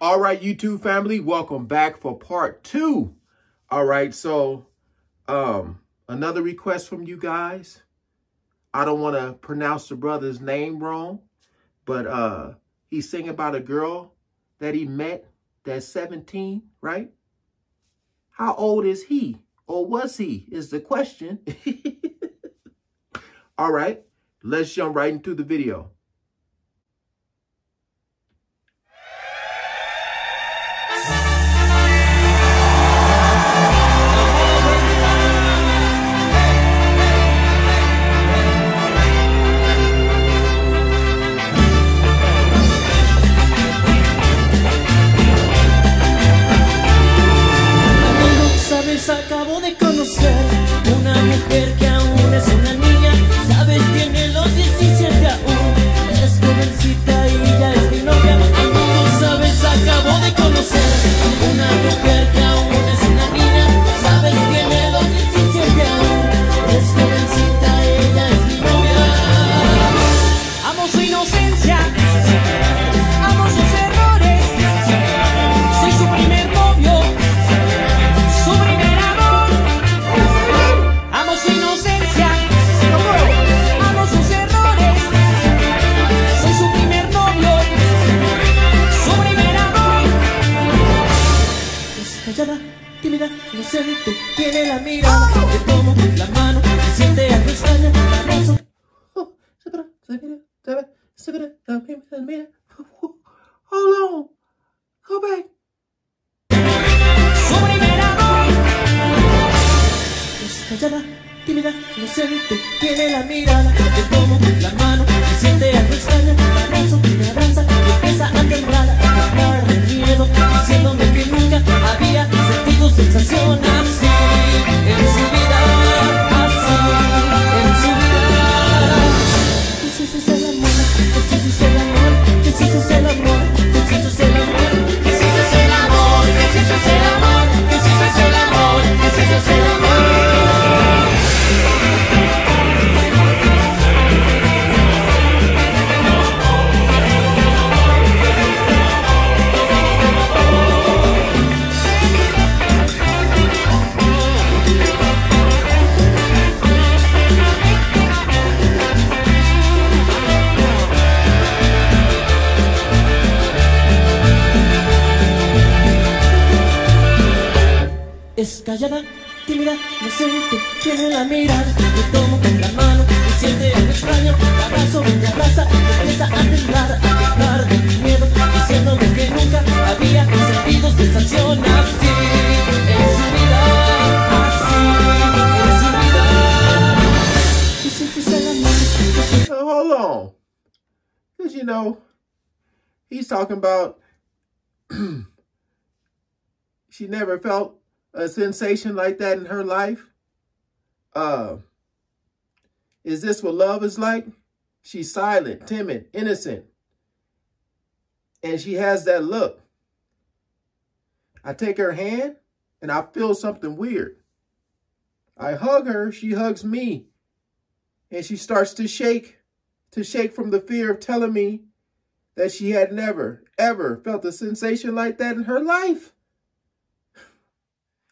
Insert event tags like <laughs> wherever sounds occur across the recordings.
All right, YouTube family, welcome back for part two. All right, so um, another request from you guys. I don't want to pronounce the brother's name wrong, but uh, he's singing about a girl that he met that's 17, right? How old is he? Or was he? Is the question. <laughs> All right, let's jump right into the video. Tiene la mirada, le tomo la mano, Tiene la mirada, le tomo la mano Se siente algo extraño, la abrazo, me abraza y empieza a temblar, a temblar de miedo Diciéndome que nunca había sentido sensación así En su vida, callada, tímida, inocente, tiene la mirada, tomo la mano, siente algo extraño, abrazo, abraza, empieza a temblar, a de miedo, diciéndome que nunca había sentido sensación así hold on. Because, you know, he's talking about <clears throat> she never felt a sensation like that in her life. Uh, is this what love is like? She's silent, timid, innocent. And she has that look. I take her hand and I feel something weird. I hug her, she hugs me. And she starts to shake, to shake from the fear of telling me that she had never, ever felt a sensation like that in her life.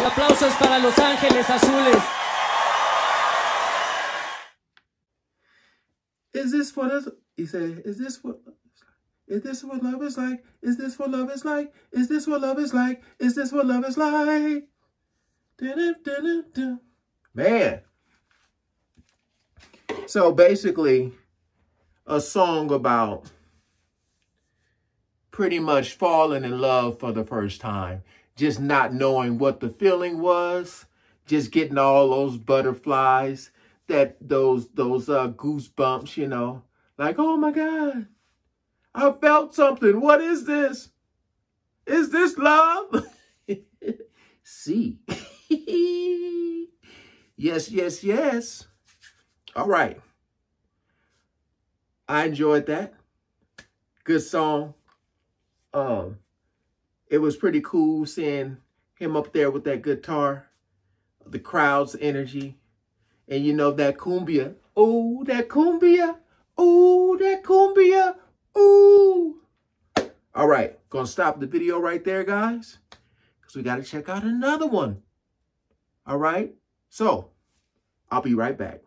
para Los Ángeles Azules. Is this what is, he said, is this what, is this what love is like? Is this what love is like? Is this what love is like? Is this what love is like? Man. So basically, a song about pretty much falling in love for the first time. Just not knowing what the feeling was. Just getting all those butterflies, that those those uh goosebumps, you know. Like, oh my God, I felt something. What is this? Is this love? <laughs> See. <laughs> yes, yes, yes. All right. I enjoyed that. Good song. Um, it was pretty cool seeing him up there with that guitar, the crowd's energy, and you know that cumbia. Oh, that cumbia. Oh, that cumbia. Ooh. All right, gonna stop the video right there, guys, because we got to check out another one. All right, so I'll be right back.